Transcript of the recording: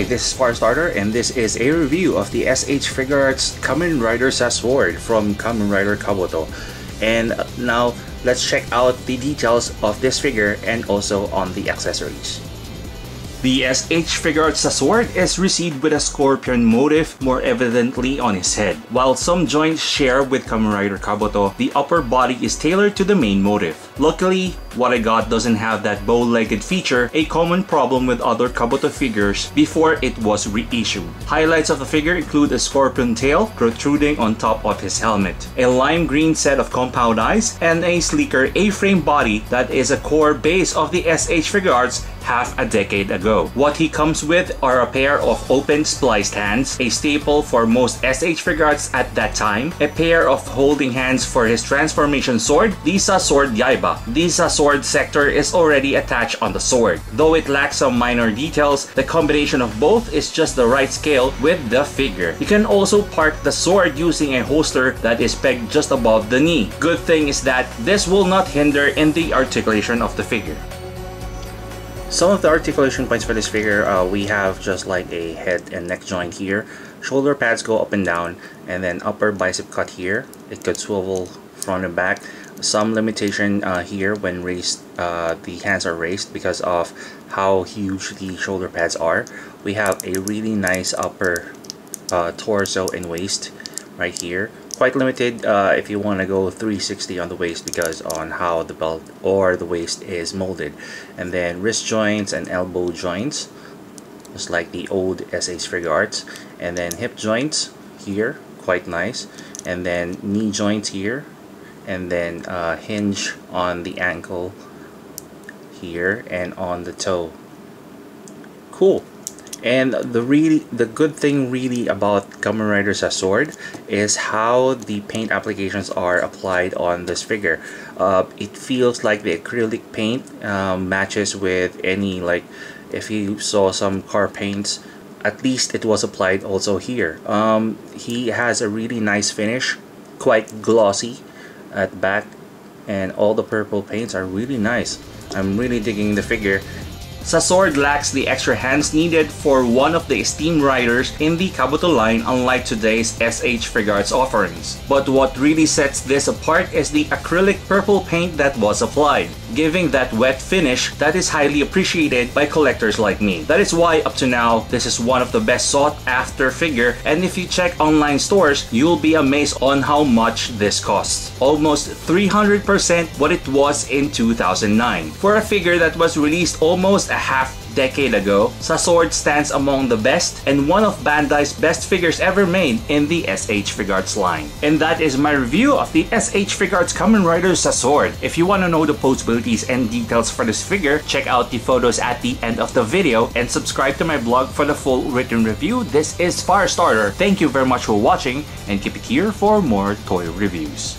this is Firestarter and this is a review of the SH Figuarts Kamen Rider Sasword from Kamen Rider Kabuto. And now let's check out the details of this figure and also on the accessories. The SH Figuarts sword is received with a scorpion motif more evidently on his head. While some joints share with Kamen Rider Kabuto, the upper body is tailored to the main motif. Luckily, what I got doesn't have that bow-legged feature, a common problem with other Kabuto figures before it was reissued. Highlights of the figure include a scorpion tail protruding on top of his helmet, a lime green set of compound eyes, and a sleeker A-frame body that is a core base of the SH Figuarts half a decade ago. What he comes with are a pair of open spliced hands, a staple for most SH Figuarts at that time, a pair of holding hands for his transformation sword, the Sasword Yaiba. the Sasword Zecter is already attached on the sword. Though it lacks some minor details, the combination of both is just the right scale with the figure. You can also park the sword using a holster that is pegged just above the knee. Good thing is that this will not hinder in the articulation of the figure. Some of the articulation points for this figure, uh, we have just like a head and neck joint here. Shoulder pads go up and down, and then upper bicep cut here. It could swivel front and back. Some limitation uh, here when raised, uh, the hands are raised because of how huge the shoulder pads are. We have a really nice upper uh, torso and waist right here. Quite limited uh, if you want to go 360 on the waist because on how the belt or the waist is molded. And then wrist joints and elbow joints just like the old SH Figuarts and then hip joints here quite nice. And then knee joints here. And then uh, hinge on the ankle here and on the toe. Cool and the really the good thing really about Kamen Rider Sasword is how the paint applications are applied on this figure. Uh, it feels like the acrylic paint um, matches with any like if you saw some car paints at least it was applied also here. Um, he has a really nice finish, quite glossy at back and all the purple paints are really nice. I'm really digging the figure Sasword lacks the extra hands needed for one of the esteemed riders in the Kabuto line unlike today's SH Figuarts offerings. But what really sets this apart is the acrylic purple paint that was applied, giving that wet finish that is highly appreciated by collectors like me. That is why up to now, this is one of the best sought after figure and if you check online stores, you'll be amazed on how much this costs. Almost 300% what it was in 2009. For a figure that was released almost a half decade ago, Sasword stands among the best and one of Bandai's best figures ever made in the SH Figuarts line. And that is my review of the SH Figuarts Kamen Rider Sasword. If you want to know the possibilities and details for this figure, check out the photos at the end of the video and subscribe to my blog for the full written review. This is Firestarter. Thank you very much for watching and keep it here for more toy reviews.